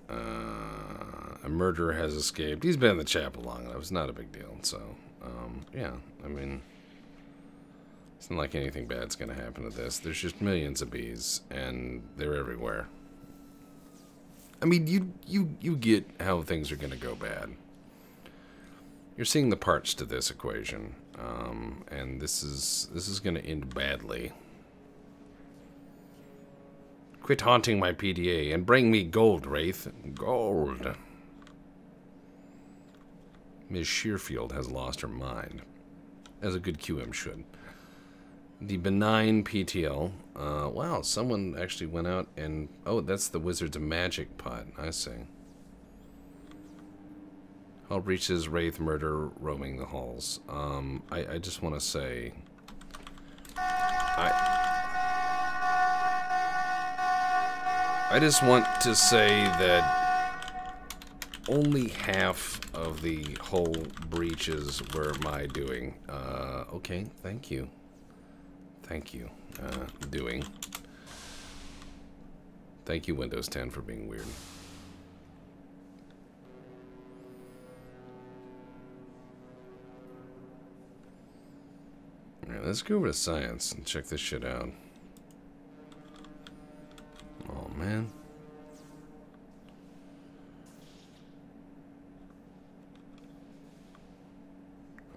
Uh, a murderer has escaped. He's been in the chapel long enough. It's not a big deal. So, um, yeah. I mean, it's not like anything bad's going to happen to this. There's just millions of bees, and they're everywhere. I mean, you you you get how things are going to go bad. You're seeing the parts to this equation, um, and this is this is going to end badly. Quit haunting my PDA and bring me gold, Wraith. Gold. Ms. Shearfield has lost her mind, as a good QM should. The benign PTL. Uh, wow, someone actually went out and... Oh, that's the Wizards Magic pot. I see. Help reaches Wraith murder roaming the halls. Um, I, I just want to say... I... I just want to say that only half of the whole breaches were my doing. Uh, okay, thank you. Thank you. Uh, doing. Thank you, Windows 10, for being weird. Alright, let's go over to science and check this shit out. Oh, man.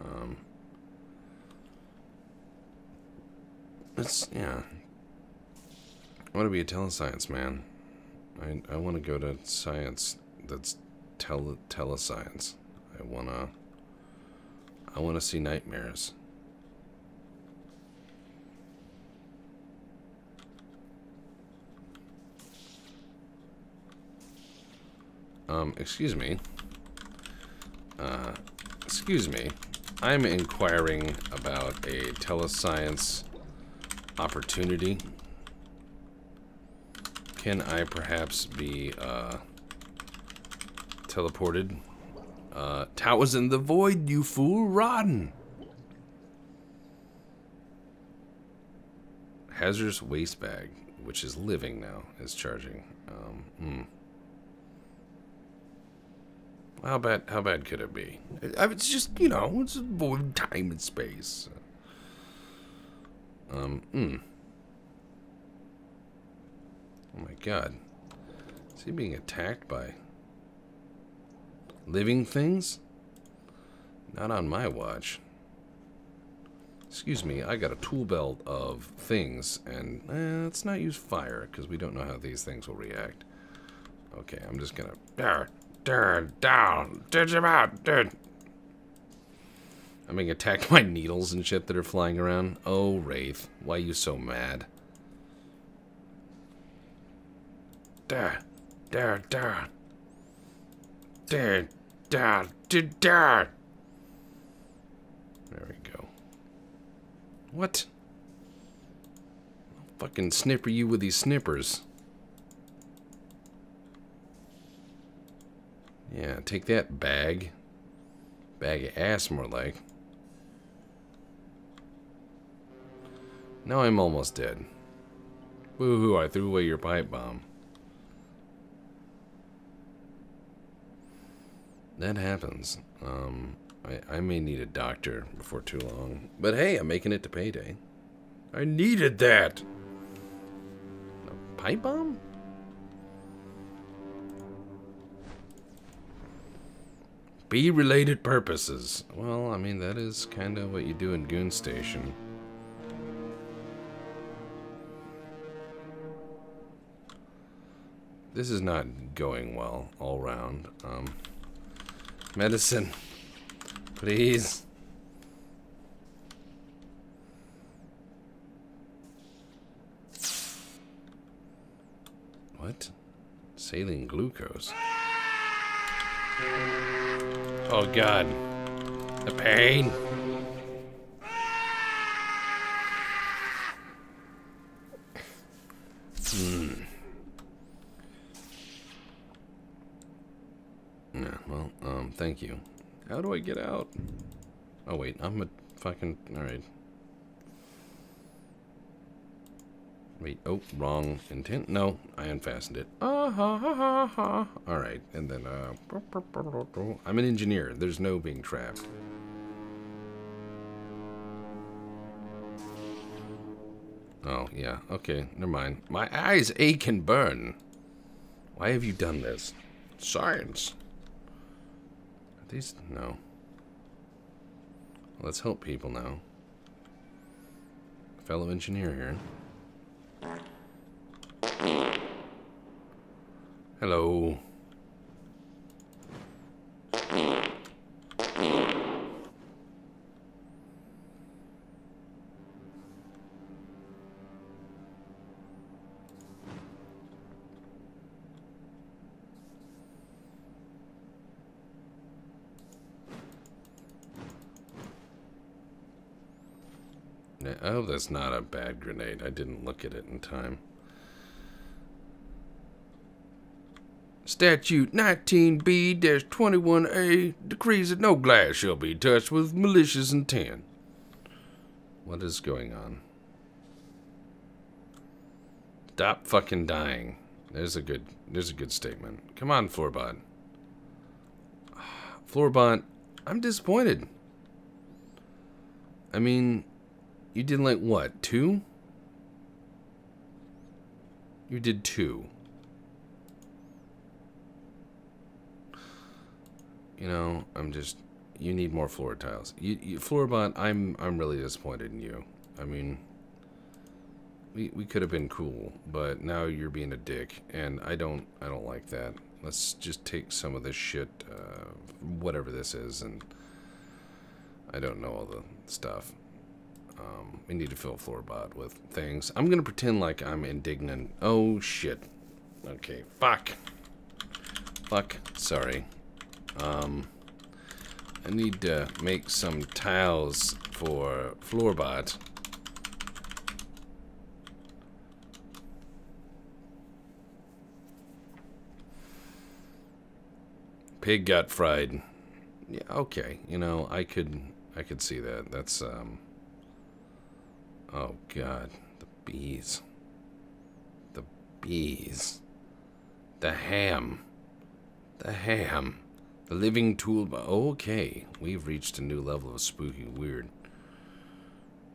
Um, it's, yeah. I want to be a telescience man. I, I want to go to science that's tele, telescience. I want to, I want to see nightmares. Um, excuse me. Uh, excuse me. I'm inquiring about a telescience opportunity. Can I perhaps be, uh, teleported? Uh, towers in the void, you fool, rotten! Hazardous waste bag, which is living now, is charging. Um, hmm. How bad? How bad could it be? It's just you know, it's void time and space. Um. Hmm. Oh my God. Is he being attacked by living things? Not on my watch. Excuse me, I got a tool belt of things, and eh, let's not use fire because we don't know how these things will react. Okay, I'm just gonna. Dude, down. Out, dude. I'm being attacked (laughs) by needles and shit that are flying around. Oh, Wraith, why you so mad? There, there, there. There, there, there. There we go. What? I'll fucking snipper you with these snippers. Yeah, take that bag. Bag of ass, more like. Now I'm almost dead. Woohoo, I threw away your pipe bomb. That happens. Um, I, I may need a doctor before too long. But hey, I'm making it to payday. I needed that! A pipe bomb? Be related purposes. Well, I mean, that is kind of what you do in Goon Station. This is not going well all round. Um, medicine. Please. What? Saline glucose. Oh god. The pain. Hmm. Yeah, well, um, thank you. How do I get out? Oh wait, I'm a fucking... Alright. Wait, oh, wrong intent. No, I unfastened it. Ah, ha, ha, ha, ha. All right, and then, uh, I'm an engineer. There's no being trapped. Oh, yeah, okay, never mind. My eyes ache and burn. Why have you done this? Science. Are these, no. Let's help people now. Fellow engineer here. Hello. Oh, that's not a bad grenade. I didn't look at it in time. Statute 19B-21A decrees that no glass shall be touched with malicious intent. What is going on? Stop fucking dying. There's a good there's a good statement. Come on, Floorbot. (sighs) Floorbot, I'm disappointed. I mean, you did like what, two? You did two. You know, I'm just. You need more floor tiles. You, you, Floorbot, I'm I'm really disappointed in you. I mean, we we could have been cool, but now you're being a dick, and I don't I don't like that. Let's just take some of this shit, uh, whatever this is, and I don't know all the stuff. Um, we need to fill Floorbot with things. I'm gonna pretend like I'm indignant. Oh shit. Okay, fuck. Fuck. Sorry. Um, I need to make some tiles for Floorbot. Pig got fried. Yeah, okay. You know, I could I could see that. That's um Oh god, the bees. The bees. The ham. The ham. The living toolbox. Okay, we've reached a new level of spooky weird.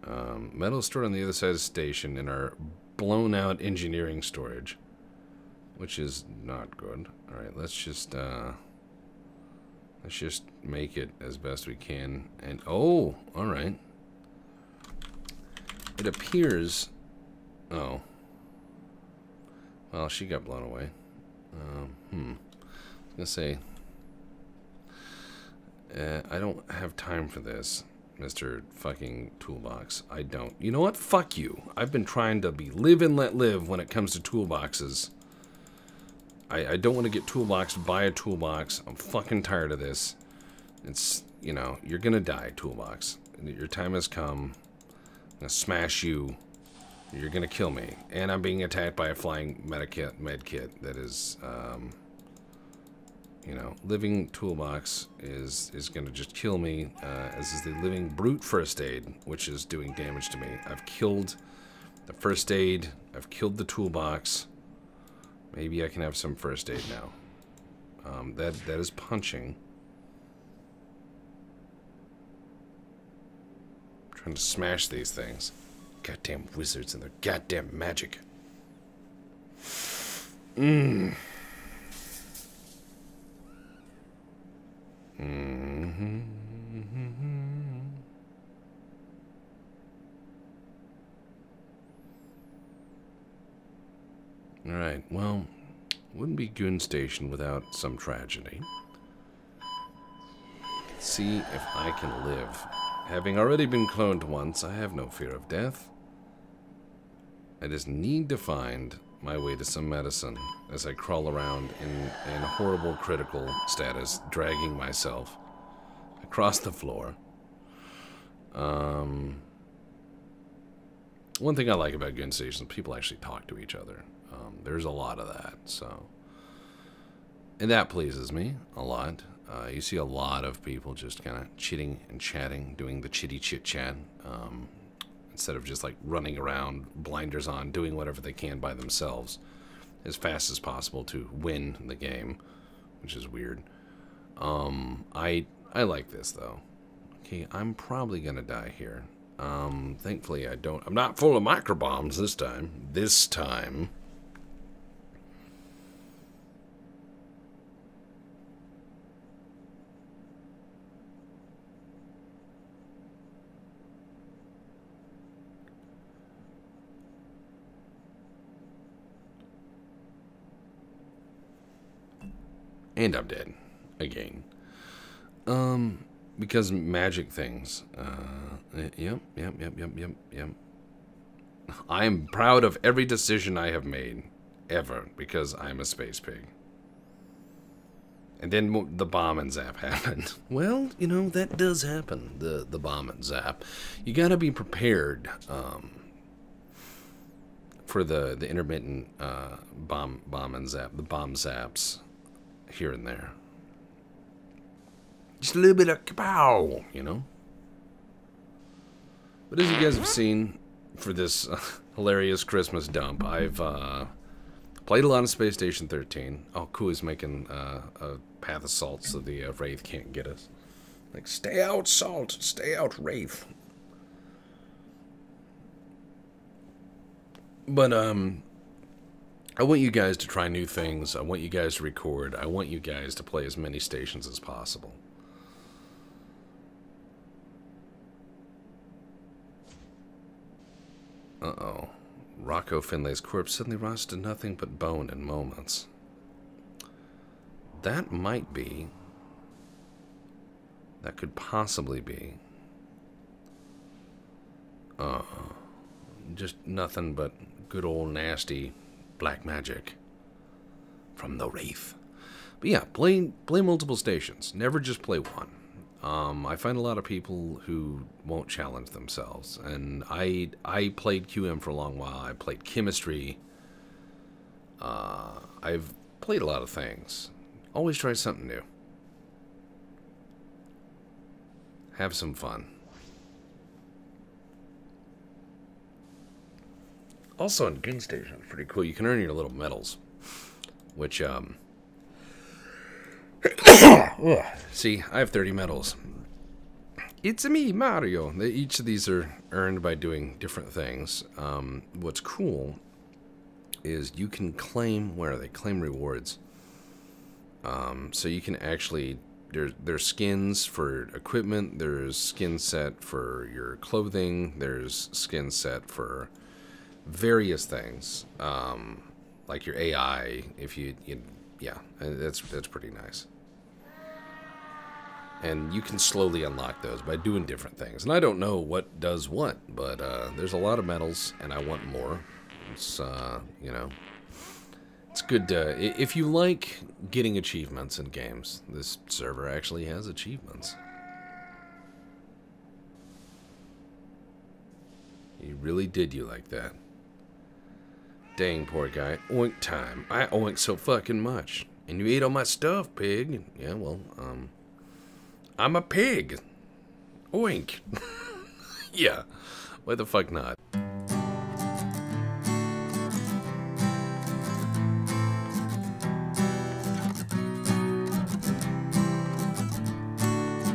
Um, metal stored on the other side of the station in our blown out engineering storage. Which is not good. Alright, let's just, uh... Let's just make it as best we can. And, oh, alright. It appears... Oh. Well, she got blown away. Um, hmm. I was gonna say, uh, I don't have time for this, Mr. Fucking Toolbox. I don't. You know what? Fuck you. I've been trying to be live and let live when it comes to toolboxes. I, I don't want to get toolboxed by a toolbox. I'm fucking tired of this. It's, you know, you're gonna die, toolbox. Your time has come. Gonna smash you. You're gonna kill me. And I'm being attacked by a flying medkit that is, um, you know, living toolbox is is to just kill me, uh, as is the living brute first aid, which is doing damage to me. I've killed the first aid. I've killed the toolbox. Maybe I can have some first aid now. Um, that that is punching. Trying to smash these things. Goddamn wizards and their goddamn magic. Mmm. Mm-hmm. Alright, well, wouldn't be Goon Station without some tragedy. Let's See if I can live. Having already been cloned once, I have no fear of death. I just need to find my way to some medicine as I crawl around in, in horrible critical status, dragging myself across the floor. Um, one thing I like about Goon Station is people actually talk to each other. Um, there's a lot of that, so. And that pleases me a lot. Uh, you see a lot of people just kind of chitting and chatting, doing the chitty chit chat, um, instead of just like running around, blinders on, doing whatever they can by themselves as fast as possible to win the game, which is weird. Um, I I like this though. Okay, I'm probably gonna die here. Um, thankfully I don't. I'm not full of micro bombs this time. This time. And I'm dead. Again. Um, because magic things. Uh, yep, yep, yep, yep, yep, yep. I am proud of every decision I have made, ever, because I'm a space pig. And then the bomb and zap (laughs) happened. Well, you know, that does happen, the, the bomb and zap. You gotta be prepared, um, for the, the intermittent, uh, bomb, bomb and zap, the bomb zaps here and there. Just a little bit of kapow, you know? But as you guys have seen for this uh, (laughs) hilarious Christmas dump, I've uh, played a lot of Space Station 13. Oh, he's making uh, a path of salt so the uh, Wraith can't get us. Like, stay out, Salt! Stay out, Wraith! But, um, I want you guys to try new things. I want you guys to record. I want you guys to play as many stations as possible. Uh-oh. Rocco Finlay's corpse suddenly rots to nothing but bone in moments. That might be... That could possibly be... Uh, just nothing but good old nasty black magic from the Wraith. But yeah, play play multiple stations. Never just play one. Um, I find a lot of people who won't challenge themselves, and I I played QM for a long while. I played chemistry. Uh, I've played a lot of things. Always try something new. Have some fun. Also in Goon Station, pretty cool. You can earn your little medals, which um. (coughs) see, I have 30 medals. It's me, Mario. Each of these are earned by doing different things. Um, what's cool is you can claim where they claim rewards. Um, so you can actually there's there's skins for equipment. There's skin set for your clothing. There's skin set for various things, um, like your AI. If you, you, yeah, that's that's pretty nice. And you can slowly unlock those by doing different things. And I don't know what does what, but uh, there's a lot of medals, and I want more. It's uh, you know, it's good. To, if you like getting achievements in games, this server actually has achievements. He really did you like that. Dang, poor guy. Oink time. I oink so fucking much. And you ate all my stuff, pig. Yeah, well, um... I'm a pig. Oink. (laughs) yeah. Why the fuck not?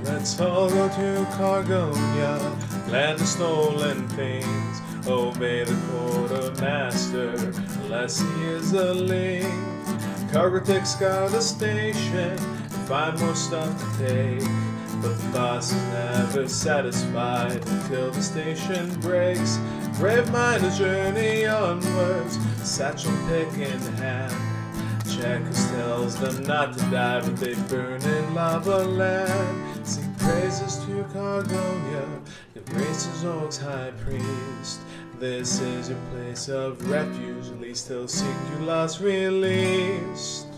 Let's all go to Cargonia land of stolen things. Obey the quartermaster, unless he is a ling. Cargo takes out a station, find more stuff to take. But the boss is never satisfied until the station breaks. Brave miners journey onwards, satchel pick in hand. Checkers tells them not to die, but they burn in lava land. Sing praises to Cargonia, the race's Orc's high priest. This is your place of refuge, at least till Singulo's released.